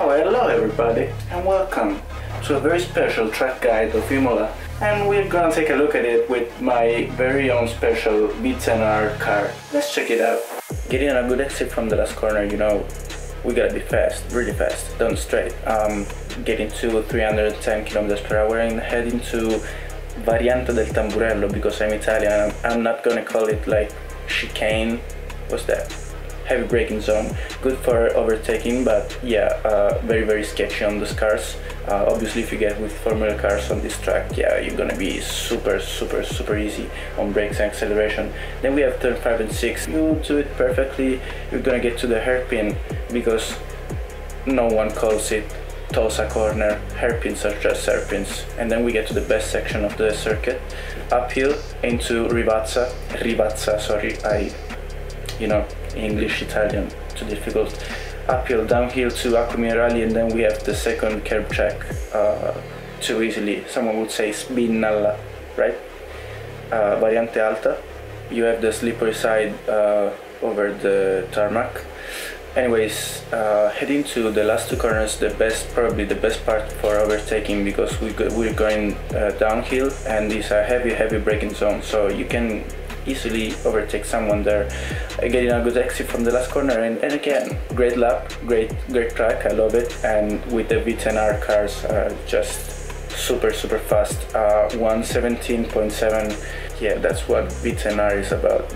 Oh, hello everybody and welcome to a very special track guide of Imola and we're gonna take a look at it with my very own special V10R car. Let's check it out. Getting a good exit from the last corner, you know, we gotta be fast, really fast, down straight. Um, getting to 310 kilometers per hour and heading to Variante del Tamburello because I'm Italian. I'm not gonna call it like chicane. What's that? Heavy braking zone, good for overtaking, but yeah, uh, very very sketchy on the cars. Uh, obviously, if you get with Formula cars on this track, yeah, you're gonna be super super super easy on brakes and acceleration. Then we have turn 5 and 6. You do it perfectly, you're gonna get to the hairpin because no one calls it Tosa corner, hairpins are just hairpins. And then we get to the best section of the circuit, uphill into Rivazza, Rivazza, sorry, I, you know, English, Italian, too difficult. Uphill, downhill to Acque Minerali, and then we have the second curb track uh, too easily. Someone would say Spinalla, right? Uh, variante Alta. You have the slippery side uh, over the tarmac. Anyways, uh, heading to the last two corners, the best, probably the best part for overtaking because we go, we're going uh, downhill and it's a heavy, heavy braking zone. So you can easily overtake someone there. Getting a good exit from the last corner. And, and again great lap great great track I love it. And with the V10R cars uh, just super super fast. Uh, 117.7 yeah that's what V10R is about